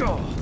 destroyed.